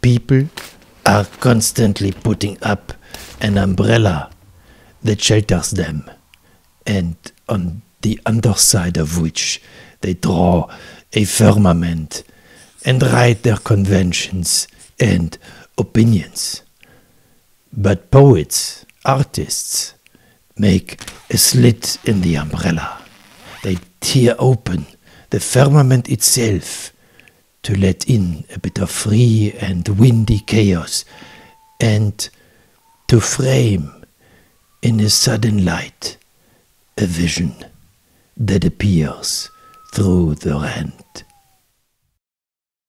People are constantly putting up an umbrella that shelters them, and on the underside of which they draw a firmament and write their conventions and opinions. But poets, artists, make a slit in the umbrella. They tear open the firmament itself to let in a bit of free and windy chaos and to frame in a sudden light a vision that appears through the rent